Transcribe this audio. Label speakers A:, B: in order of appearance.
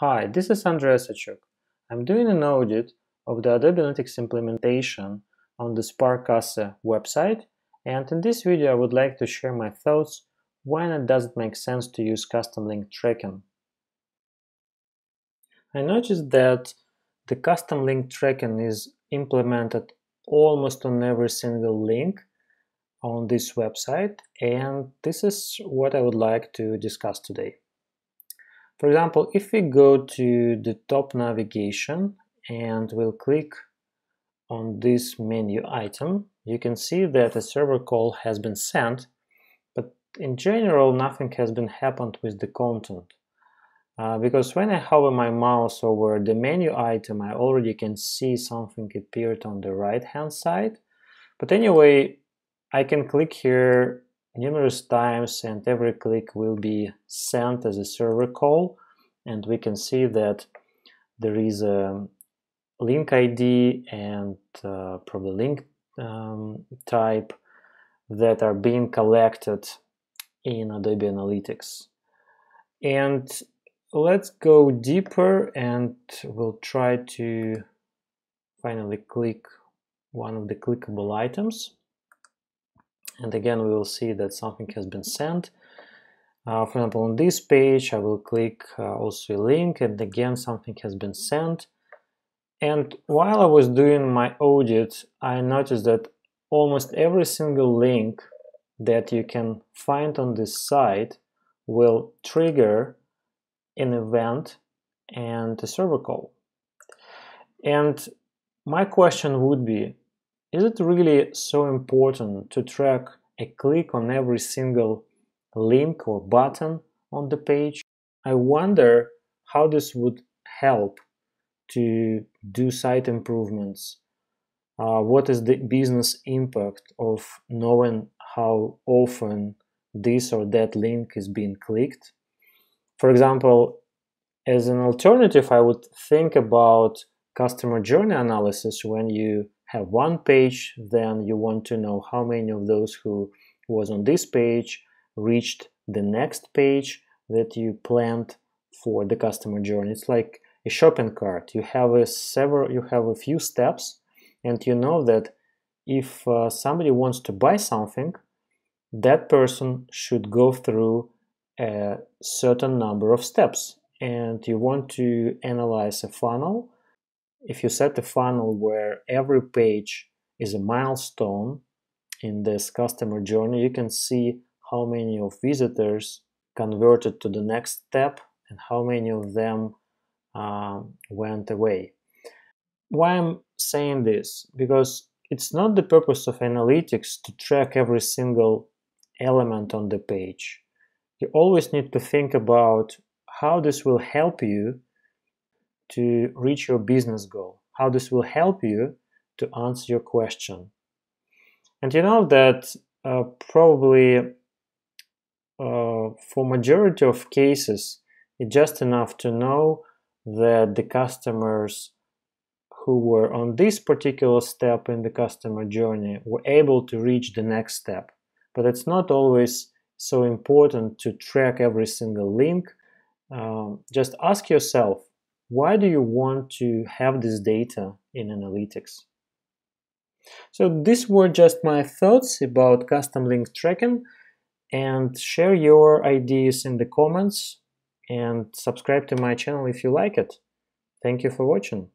A: Hi, this is Andrey Osadchuk. I'm doing an audit of the Adobe Analytics implementation on the Sparkasse website and in this video I would like to share my thoughts when it doesn't make sense to use custom link tracking. I noticed that the custom link tracking is implemented almost on every single link on this website and this is what I would like to discuss today. For example, if we go to the top navigation and we'll click on this menu item, you can see that a server call has been sent, but in general nothing has been happened with the content. Uh, because when I hover my mouse over the menu item, I already can see something appeared on the right hand side. But anyway, I can click here numerous times and every click will be sent as a server call and we can see that there is a link ID and uh, probably link um, type that are being collected in Adobe Analytics. And let's go deeper and we'll try to finally click one of the clickable items and again we will see that something has been sent. Uh, for example on this page I will click uh, also a link and again something has been sent. And while I was doing my audit I noticed that almost every single link that you can find on this site will trigger an event and a server call. And my question would be is it really so important to track a click on every single link or button on the page? I wonder how this would help to do site improvements. Uh, what is the business impact of knowing how often this or that link is being clicked? For example, as an alternative, I would think about customer journey analysis when you have one page, then you want to know how many of those who was on this page reached the next page that you planned for the customer journey. It's like a shopping cart. You have a several, you have a few steps, and you know that if uh, somebody wants to buy something, that person should go through a certain number of steps. And you want to analyze a funnel if you set a funnel where every page is a milestone in this customer journey, you can see how many of visitors converted to the next step and how many of them uh, went away. Why I'm saying this? Because it's not the purpose of analytics to track every single element on the page. You always need to think about how this will help you to reach your business goal, how this will help you to answer your question. And you know that uh, probably uh, for majority of cases, it's just enough to know that the customers who were on this particular step in the customer journey were able to reach the next step. But it's not always so important to track every single link. Um, just ask yourself why do you want to have this data in analytics? So these were just my thoughts about custom link tracking and share your ideas in the comments and subscribe to my channel if you like it. Thank you for watching.